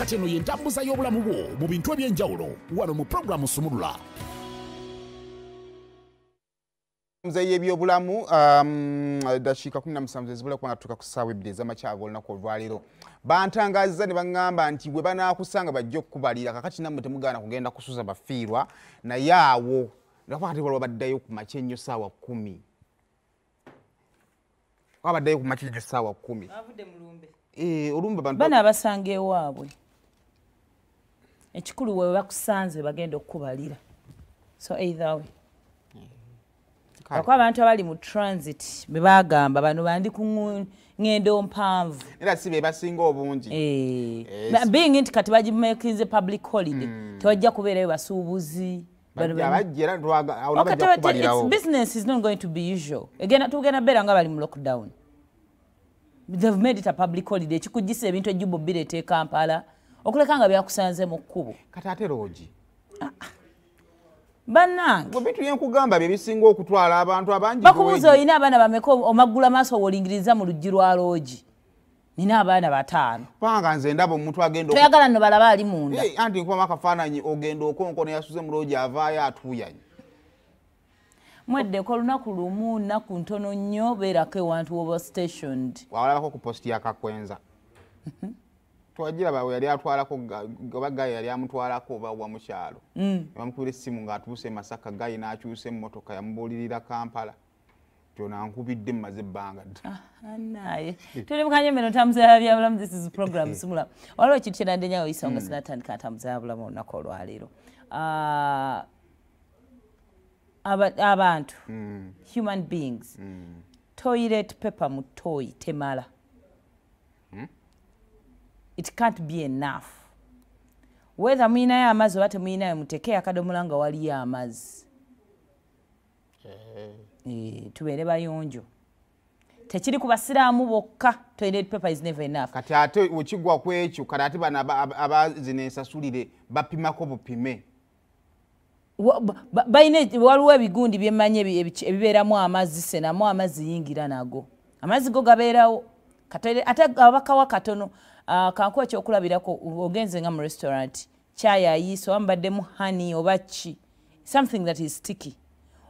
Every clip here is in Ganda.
kati eno yentambuza y'obulamu bwo mu bintu ebyenjawulo wano mu puroguramu sumulula. Nze yebyobulamu um, dakiika 17 ezibula kuba nga tutuuka ku ssaawa ebbiri ez'amakyaga olunaku olwaleero bantangaziza ne baŋŋamba nti bwe banaakusanga bajja okukubalira kakati nammwe temugaana kugenda kusuza bafiirwa naye awo nakati walwa baddayo ku makya ennyo saawa kumi. Oba baddayo ku makya ennyo saawa kumi Eh, olumbe bantu bana abasanga ewaabwe ekikulu we bakusanze bagenda okukubalira. So either way. Kale. akuba abantu abali mu transit bebagamba bano bandi ku ŋŋendo mpanvu. Era si be basinga obungi. Eh, ba- being nti kati bagimakinze public holiday. Tewajja kubeerayo basuubuzi. Its business is not going to be usual. Egenda tugenda beera nga bali mu lockdown. They've made it a public holiday. Ekikugisa ebintu ejubo bireeta e kampala okuleka nga byakusanze mu kkubo. Kati ate loogi? Bannange. Bwe bintu byenkugamba bye bisinga okutwala abantu abangi bakubuuza olina abaana bameka omaggula maaso woolingiriza mu luggi lwa loogi? Nina abaana bataano. Kubanga nze ndaba omuntu agenda toyagala nno balaba ali munda. Eh, anti nkubamu akafaananyi ogenda okonkona yasuze mu loogi avaayo atuuyanye mweddeko olunaku lumu nnaku ntono nnyo beerako ewantu woba stationed. Wawalabako ku posti yakakwenza twagiraba we yali atwalako oba gayi yali amutwalako oba wa mukyalo bamukubira essimu ng'atuuse e masaka gayi n'akyusa emmotoka yamubuulirira kampala. Tyona nkubidde mumaze ebbanga dda. Naye tuli mukanye meno tambuza ya byabulamu this is program simula. Waliwo ekintu kyenadde nyawo oyisa nga sinatandika ntambuza ya bulamu olunaku olwaleero. Ah, aba- abantu human beings toilet paper mu toyi temala it can't be enough. Whether muyinayo amazzi oba temuyinayo muteeke akadomola nga waliyo amazzi. Eh, tubeere bayonjo. Tekiri ku basiraamu bokka toilet paper is never enough. Kati ate wekigwa ku ekyo kati ate bano aba- aba- abazina ensasulire bapimako bupime. Balina waliwo ebigundi byemmanyi ebi- ebi- ebibeeramu amazzi senamu amazzi yingira nago. Amazzi go gabeerawo. Ate abakawa katono kankuwa ekyokulabirako ogenze nga mu restaurant kyayi ayiisa oba mubaddemu hani oba ki something that is sticky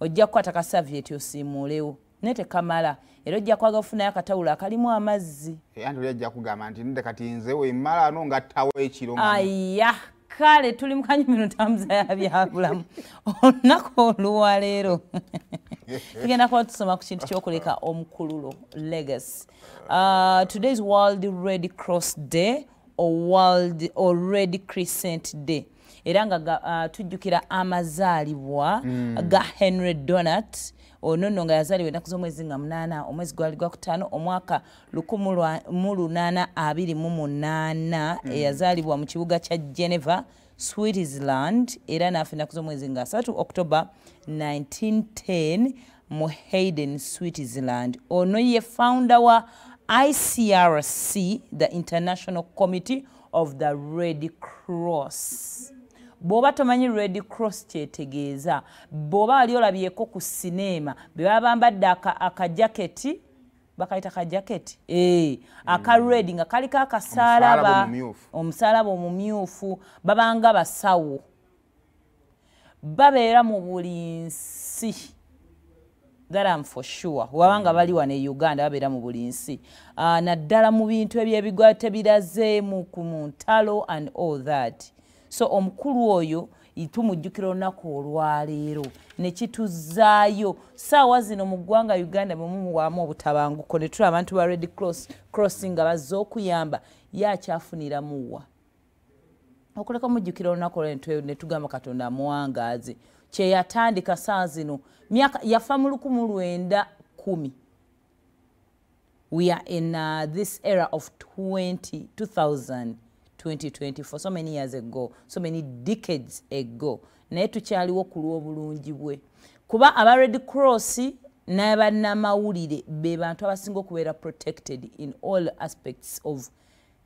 ojja kukwata ka savieti osiimuulewo naye tekamala era ojja kwaga okufunayo akatawulo akalimu amazzi. Eh, anti oli ajja kugamba nti nde kati nze wemmala ano ngattawo ekiro nga- aya kale tuli mukanyumiro tambuza ya byabulamu olunaku oluwaleero tugenda kuba tusoma ku kintu kyokuleka omukululo legacy. Uh, today's world red cross day or world or red crescent day. Era nga ga- uh, tujjukira amazaalibwa ga henry donat ono nno nga yazaalibwa ennaku z'omwezi nga munaana omwezi gwali gwakutaano omwaka 1828 eyazaalibwa mu kibuga kya geneva switzerland era naafa ennaku z'omwezi nga 3 october 1910 mu hayden switzerland ono ye founder wa icrc the international committee of the red cross. Bw'oba tomanyi red cross kyetegeeza bw'oba wali olabyeko ku sineema be baba bambadde aka- akajaketi bakayita kajaketi ee aka red nga kaliko Omusaalaba akasaalaba omumyufu. omusaalaba omumyufu babanga basawo. Babeera mu buli nsi that am for sure. Wabanga bali wano e uganda babeera mu buli nsi. Ah, naddala mu bintu ebyebigwa tebirazeemu ku mu ntalo and all that. So omukulu oyo tumujjukira olunaku olwaleero. Nekituzaayo saawa zino mu ggwanga uganda bwemumuwaamu obutabanguko ne tula abantu ba red cross cross nga bazze okuyamba yakyafuniramuwa okuleka mujjukira olunaku olwo ne- tugamba katonda amuwangaaze. Kyeyatandika saa zino myaka yafa mu lukumu lwenda kumi. We are in uh, this era of 20, 2000 2024 so many years ago so many decades ago. Naye tukyaliwo ku lw'obulungi bwe. Kuba aba red cross n'abannamawulire be bantu abasinga okubeera protected in all aspects of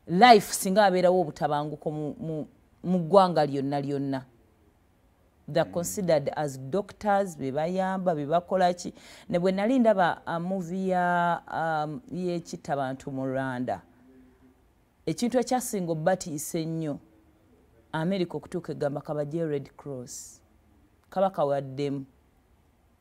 life singa wabeerawo obutabanguko mu- ggwanga lyonna lyonna. They're considered as doctors bebayamba bebakola ki? Ne bwe nali ndaba uh, muvi um, yekitta bantu mu rwanda ekintu ekyasinga obbatiisa ennyo america okutuuka egamba kabajje red cross. Kaba kawaddemu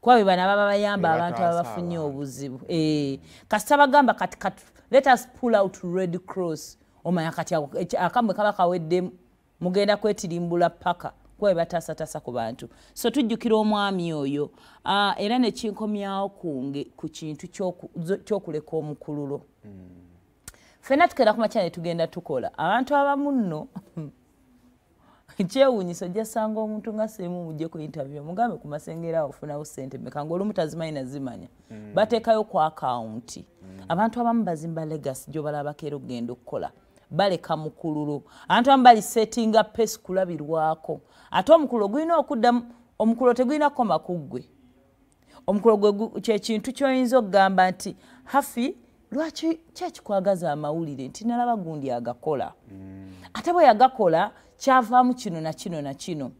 kuba be bano ababa bayamba abantu ababafunye obuzibu. Eh, kasita bagamba kati let us pull out red cross. Omanya kati akamwe kaba kaweddemu mugenda kwetirimbula paka. Kuba bataasataasa ku bantu. So tujjukira omwami oyo. Ah, era nekinkomyawo kunge ku kintu ky'okuleka omukululo ffenna tukera ku makya ne tugenda tukola. Abantu abamu nno kyewuunyisa ojja sanga omuntu nga seemu mujje ku interview mugambe ku masengero awo ofunawo sente meka ngaolumu tazimanyi nazimanya bateekayo ku akawunti abantu abamu bazimba legacy gyobalabako era okgenda okukola. Baleka mukululo abantu abamu balisetinga pesi kulabirwako. Ate omukululo gulina okuddamu omukululo tegulina kukoma ku ggwe. Omukolo gwe kyekintu kyoyinza okugamba nti hafi lwaki kyekikwagaza amawulire? Nti nalaba gundi agakola. Ate bwe yagakola kyavaamu kino na kino na kino.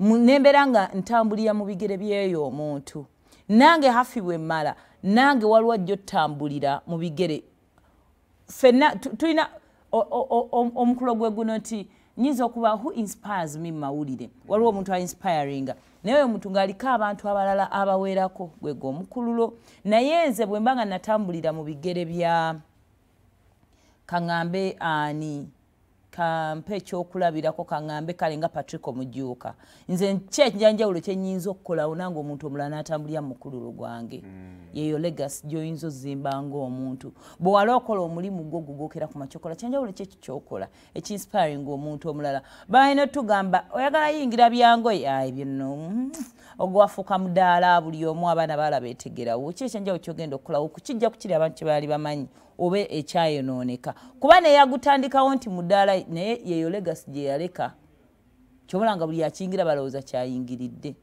Nembeera nga ntambulira mu bigere byeyo omuntu. Nange hafi bwe mmala nange waliwo ajja otambulira mu bigere. Fenna tu- tulina omukolo gwe guno nti nyinza okuba who inspires me mawulire. Waliwo omuntu ainspiringa. Naye oyo omuntu ng'aliko abantu abalala abawerako gwega omukululo naye nze bwe mba nga natambulira mu bigere bya kaŋŋambe ani kampe ekyokulabirako kaŋŋambe kale nga patrick omujuuka nze kyenjanjawulo kyenyinza okukolawo nange omuntu omulala n'atambulira mu mukululo gwange. Yeyo legacy gyoyinza ozimba ngaomuntu bwe wali okola omulimu gwo gugokera ku makyokola kyenjawulo kyeki kyokola? Ekinspiring omuntu omulala. Balina otugamba oyagala yingira byangoye? Ayi byono mm, ogwafuuka mudaala buli omu abaana balaba etegerawo ki ekyenjawulo kyogenda okukolawo? Kukijja kukiri abantu kye baali bamanyi oba ekyayonooneka. Kuba naye yagutandikawo nti mudaala naye yeyo legacy gye yaleka kyobola nga buli yakiyingira balowooza kyayingiridde.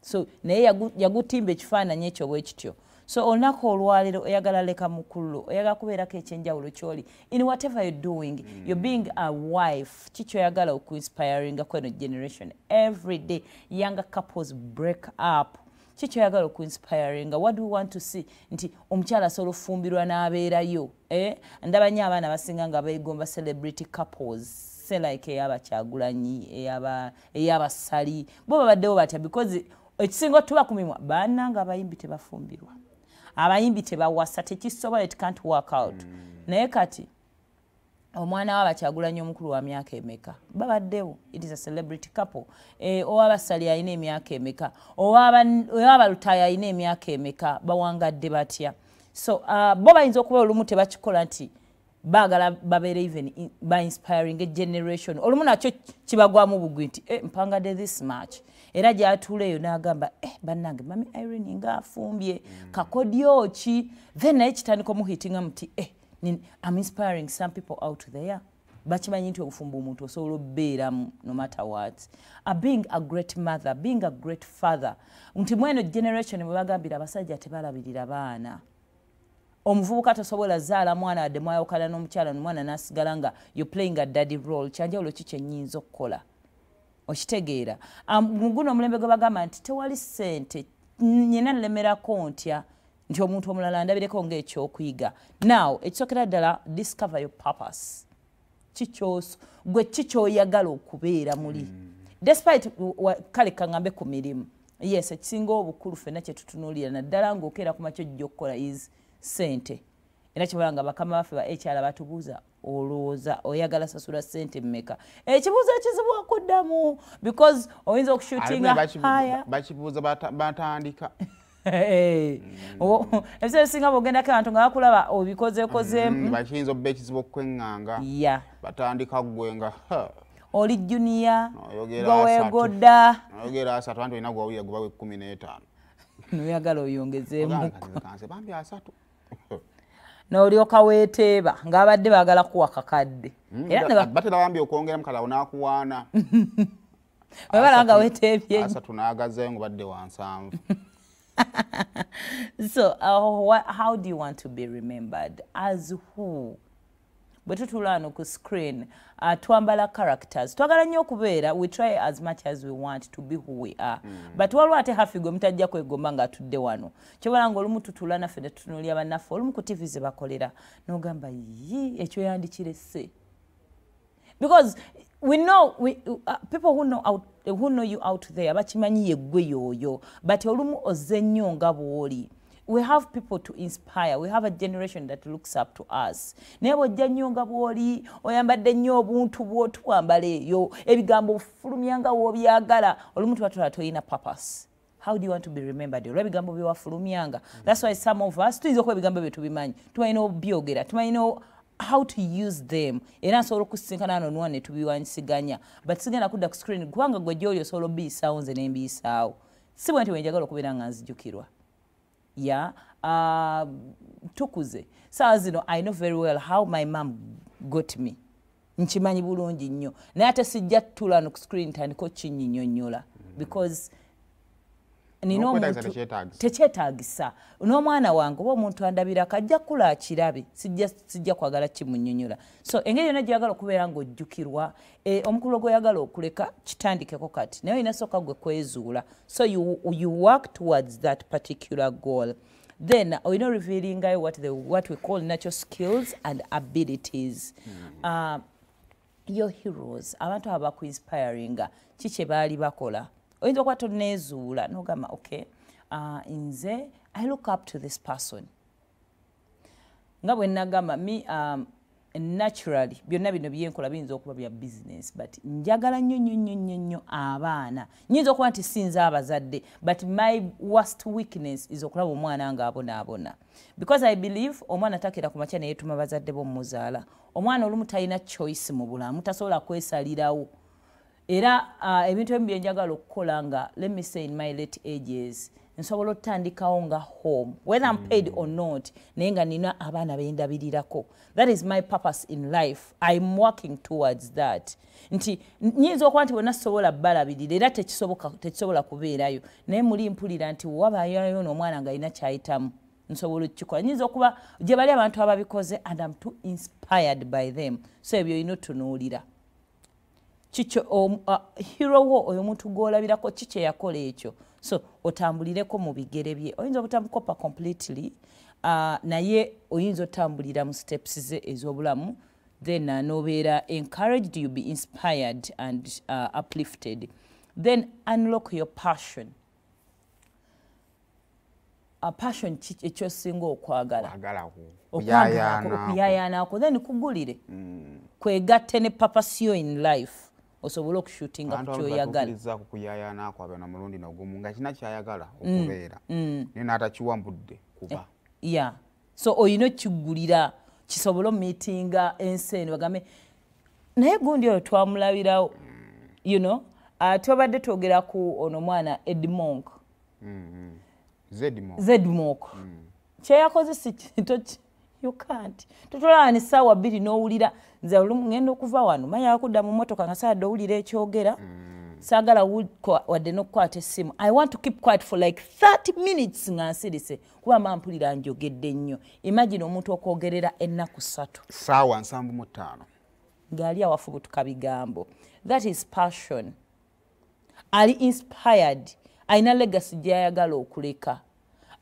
So naye yagu- yagutimba ekifaananyi ekyo bwe kityo. So olunaku olwaleero oyagala leka mukululo oyagala kubeerako ekyenjawulo kyoli. In whatever you're doing mm. you're being a wife. Kikyoyagala okuinspiringa kweno generation? Every day younger couples break up kikyoyagala okuinspiringa what do we want to see? Nti omukyala asobola ofumbirwa n'abeerayo eh? ndaba nnyo abaana basinga nga beegomba celebrity couples se like eyabakyagulanyi eyaba- eyabasali. Bo babaddewo batya because ekisinga otuba ku mimwa bannanga abayimbi tebafumbirwa. Abayimbi tebawasa tekisobola it can't work out. Naye kati omwana wabakyagulanyi omukulu wa myaka emeka? Babaddewo. It is a celebrity couple. Eh, owabasali alina emyaka emeka? Owabalutaaya alina emyaka emeka? Bawangadde batya? So uh, bo bayinza okuba olumu tebakikola nti baagala babeere even in- bainspiring a generation. Olumu nakyo kibagwamu bugwi nti eh, mpangadde this much. Era gyatuula eyo n'agamba eh, bannange mami irene ngaafumbye kakodyo ki? Then naye kitandika omuhitinga muti eh, I'm inspiring some people out there. Bakimanyi nti obufumbo omuntu osobola obubeeramu no matter what. A being a great mother being a great father. Nti mweno generation bwe bagambira abasajja tebalabirira baana. Omuvubuka tosobola zaala mwana wadde mwayawukana n'omukyala nomwana nasigala nga you playing a daddy role kyanjawulo ki kyenyinza okukola? Okitegeera. Guno omulembe gwe bagamba nti tewali ssente nyina nlemerako ntya nti omuntu omulala ndabireko ngaekyokuyiga now ekisookera ddala discover your purpose. Kikyoso gwe kikyoyagala okubeera muli? Despite wa- kale kaŋambe ku mirimu. Yes ekisinga obukulu ffenna kyetutunuulira naddala ngaokeera ku makyo jja okukola is sente era kibala nga bakama baffe ba hr batubuuza olowooza oyagala sasula sente mmeka? Ekibuuzo ekizibu okuddamu? Because oyinza okushutinga bakibuuza batandika ebiseera ebisinga bwogendako abantu nga bakulaba obikozeekozeemu Mm, bakiyinza okuba ekizibu okukweŋŋanga ya. Batandika ggwe nga ha, oli juniya Oyogera gwe asatu. weegodda oyogera asatu anti olina gwawulira guba we kkumi n'etaano. Noyagala oyongezeemu kanse bambi asatu. N'olyoka weeteeba ng'abadde baagala kuwa kakadde batera bambi okwongeramu kalawo n'akuwaana. Bwe balaba nga weeteebye asatu n'agazeyo nga badde wansanvu so uh, wha- how do you want to be remembered? As who? Bwe tutula wano ku screen. Uh, twambala characters. Twagala nnyo okubeera we try as much as we want to be who we are. But waliwo ate hafi gwe mutajja kwegomba ng'atudde wano. Kyobala nga olumu tutula naffe ne tutunuulira bannaffe olumu ku tv ze bakolera n'ogamba yi ekyo yandikirese. Because we know we, uh, people who know, out, who know you out there bakimanyi yeggwe yooyo but olumu ozze nnyo nga bw'oli. We have people to inspire. We have a generation that looks up to us. Naye bwojja nnyo nga bw'oli oyambadde nnyo obuntu bw'otwambala eyo ebigambo ofulumya nga w'obyagala olumu tuba tulaba tolina purpose. How do you want to be remembered? Olwebigambo byewafulumyanga that's why some of us tuyinza okuba ebigambo bye tubimanyi. Tumanyina obyogera tumanyina how to use them. Era nsobola okusisinkana ano nwa ne tubiwanyisiganya but sigenda kudda ku screen kubanga gwe gyoli osobola obiyisaawo nze nembiyisaawo si bwe nti wenjagala okubeera nga nzijukirwa. Ya uh, tukuze. Saawa zino i know very well how my mom got me. Nkimanyi bulungi nnyo. Naye ate sijja tutulano ku screen tandika okinyinyonnyola because nina omuntu tekyetaagisa. n'omwana wange oba omuntu andabirako ajja kula akirabe sijja kwagala kimunyonyola so engeri yonna gyeyagala okubeera ng'ojjukirwa eh, omukulu gweyagala okuleka kitandikeko kati naye olina sooka gwe kwezuula. So you, you work towards that particular goal. Then olina revealingayo what, the, what we call natural skills and abilities. Uh, your heroes abantu abo bakuinspiringa ki kye baali bakola oyinza okuba toneezuula nogamba okay uh, nze i look up to this person. Nga bwe nagamba me um, naturally byonna bino byenkola biyinza okuba bya business but njagala nnyo nnyo nnyo nnyo nnyo abaana. Nyinza okuba nti sinza abazadde but my worst weakness is okulaba omwana ngaabonaabona because i believe omwana takira ku makya neyetuma bazadde bomuzaala omwana olumu talina choice mu bulamu tasobola kwesalirawo era uh, ebintu ebimu byenjagala okukola nga let me say in my late ages nsobola otandikawo nga home. Whether I'm paid or not naye nga nina abaana bendabirirako that is my purpose in life. I'm working towards that. Nti nyinza okuba nti bwena sisobola balabirira era tekisobola kubeerayo. Naye muli mpulira nti wabayoyo n'omwana nga alina kyayitamu nsobola okukikola. Nyinza okuba gye bali abantu ababikoze and am too inspired by them. So ebyo olina otunuulira kikyo hero wo oyo omuntu gwolabirako ki kye yakola ekyo. So otambulireko mu bigere bye. Oyinza obutamukopa completely uh, naye oyinza otambulira mu steps ze ez'obulamu then uh, nobeera encouraged you be inspired and uh, uplifted. Then unlock your passion. A passion ekyosinga okwagala. Okuyayaanaako then kugulire. Kwegatte ne papasiyo in life osobole okushutinga ku kyoyagala. batuukirizaku kuyayaanaako abe na mulundi nogumu nga kina kyayagala okubeera. naye n'atakiwambudde kuba. Ya so olina okigulira kisobole omumitinga ensi eno bagambe naye gundi oyo twamulabirawo you know uh, twabadde twogera ku ono mwana edmonk zedmo zedmonk kyeyakoze si kintu you can't. Totolaba ne saawa bbiri n'owulira. Nze olumu ngenda okuva wano manya wakudda mu motoka nga saadde owulira ekyogera. Saagala wu- kwa- wadde n'okukwata essimu. I want to keep quiet for like 30 minutes nga nsirise. Kuba mba mpulira njogedde nnyo. Imagine omuntu okwogerera ennaku ssatu. Saawa nsanvu mu ttaano. Ng'ali awafubutuka bigambo. That is passion. Ali inspired. Alina legacy gyayagala okuleka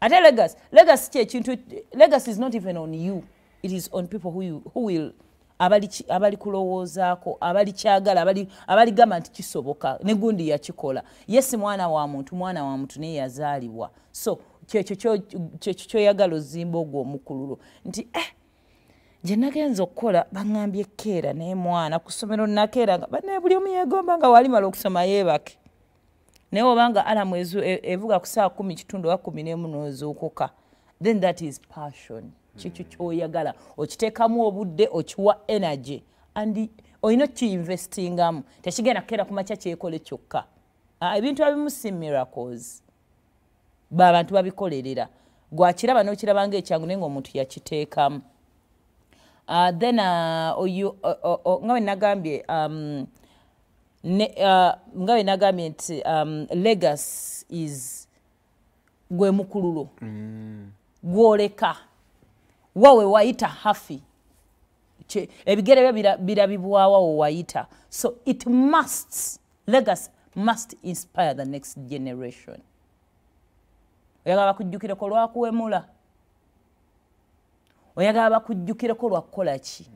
ate legacy legacy kyekintu legacy is not even on you. It is on people who, you, who will abali kulowoozaako abali kyagala abali- abaligamba nti kisoboka ne gundi yakikola ye si mwana wa muntu mwana wa muntu naye yazaalibwa so kyekyo kyo- kyekyo kyoyagala ozimba ogwo omukululo nti eh, gye nagenza okukola baŋŋambye keera naye mwana ku ssomero nakeera nga bannaye buli omu yeegomba nga walimala okusoma yeebake naye obanga alamu e- evuga ku saa kumi kitundu oba kumi n'emu n'ozuukuka then that is passion. Kikyo kyoyagala okiteekamu obudde okiwa energy. And olina okkiinvestingamu tekigenda kukeera ku makya kyekole kyokka. Ah, ebintu ebimu si miracles. Babantu babikolerera gwakiraba n'okiraba ngaekyangu naye ngaomuntu yakiteekamu. Uh, then uh, uh, nga bwe nagambye um, nga bwe nagambye nti um, legas is gwe mukululo mm. gwoleka. Wa we wayita hafi ebigere byo bira- birabibwawa we wayita so it must legas must inspire the next generation. Oyagala bakujjukireko lwakuwemula oyagala bakujjukireko lwakukola ki?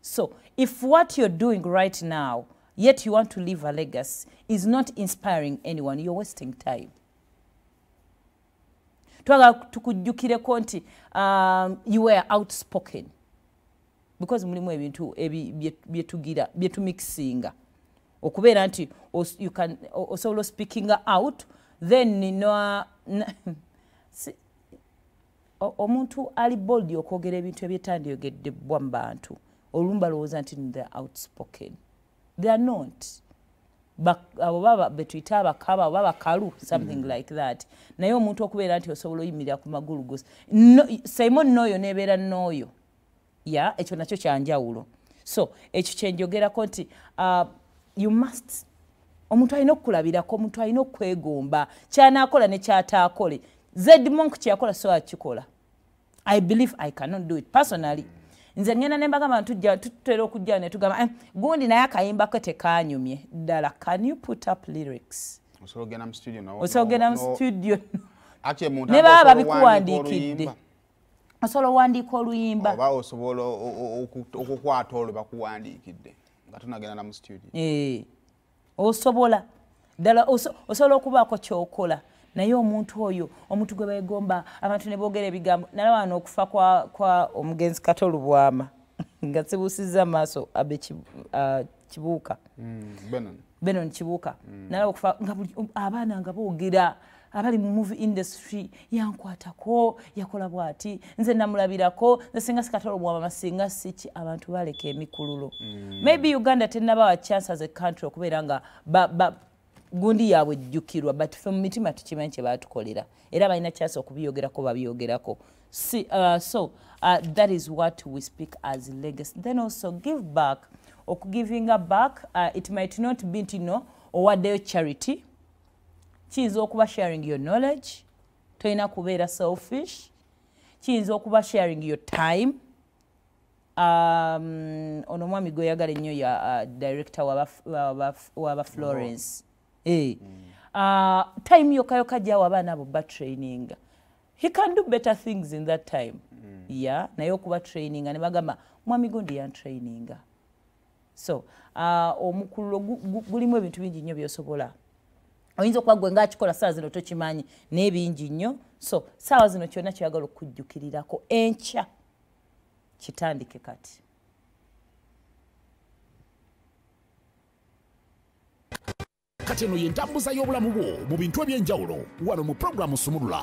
So if what you're doing right now yet you want to leave a legacy is not inspiring anyone. You're wasting time. Twagala tukujjukireko nti um, you were outspoken because mulimu ebintu ebi- bye- byetugira byetumikisinga okubeera nti osobola speakinga out then o- omuntu ali bold okwogera ebintu ebyetandyogeddebwa mu bantu olumu balowooza nti are outspoken they are not. Abo baba betuyita abakaba oba bakalu something like that. Naye omuntu okubeera nti osobola oyimirira ku magulu gusa No- simon nooyo nebeera nooyo ya ekyo nakyo kyanjawulo so ekyo kyenjogerako nti uh, you must omuntu alina okukulabirako omuntu alina okwegomba kyanaakola nekyataakole zedmonk kyeyakola so akikola. I believe i cannot do it personally nze ngenda nembagamba tujja tutera okujja netugamba "Eh, gundi naye akayimba ke tekanyumye. Ddala can you put up lyrics? Osobola ogenda mu studio ne aba baba babikuwandiikidde oluyimba, osobola owandiika oluyimba? Oba osobola okukwata olwo bakuwandiikidde nga tonagenda na mu studio. Eh, osobola. Ddala oso- osobola okubaako kyokola naye omuntu oyo omuntu gwe beegomba abantu ne boogera ebigambo nalaba n'okufa kwa, kwa omugenzi katolu bwama nga sibuusizza maaso abe ah, kibuuka. Mm, Benon. benon kibuuka. Nalaba okufa nga buli abaana nga boogera abali mu movie industry yankwatako yakola bwati nze namulabirako nze singa sikatolo bwamama singa siki abantu baleka emikululo maybe uganda tenabawa chance as a country okubeera nga gundi yaabwe ejjukirwa but fe mu mitima tukimanyi kye batukolera era balina chance okubyogerako babyogerako. Si, uh, so uh, that is what we speak as legacy. Then also give back. Okugivinga back uh, it might not be nti no owaddeyo charity. Kiyinza okuba sharing your knowledge. Tolina kubeera selfish. Kiyinza okuba sharing your time. Um, ono omwami gweyagala ennyo ya uh, director waba, waba, waba florence Eh. Uh, time yokayoka gyawo abaana abo batraininga he can do better things in that time. Ya naye okuba traininga ne bagamba mwami gundi yantraininga so uh, omukululo gu- gu- gulimu ebintu bingi nnyo byosobola. Oyinza okuba gwe ngaakikola saawa zino tokimanyi naye bingi nnyo. So saawa zino kyonna kyoyagala okujjukirirako enkya. Kitandike kati eno ye ntambuza y'obulamu bwo mu bintu ebyenjawulo. Wano mu puroguramu sumulula